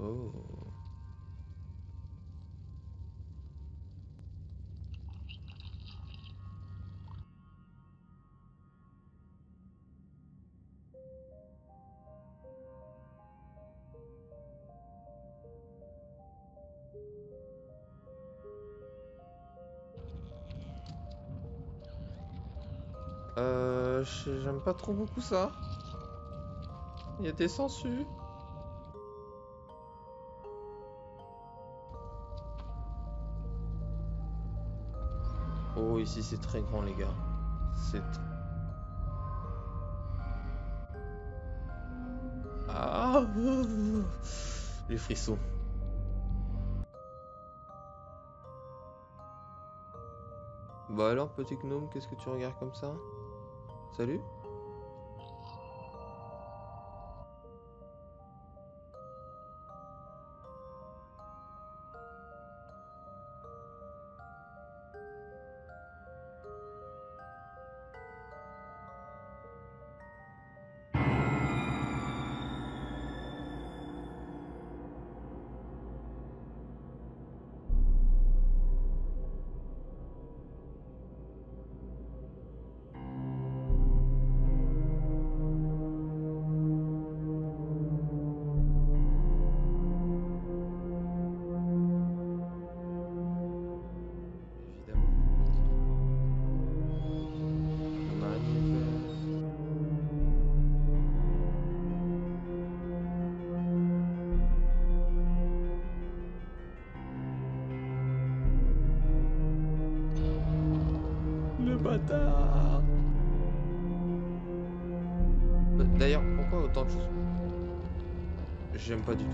Oh. Euh, j'aime pas trop beaucoup ça. Il y a des sangsues. Oh, ici c'est très grand, les gars. C'est. Ah Les frissons. Bah alors, petit gnome, qu'est-ce que tu regardes comme ça? Salut? Bâtard D'ailleurs, pourquoi autant de choses? J'aime pas du tout.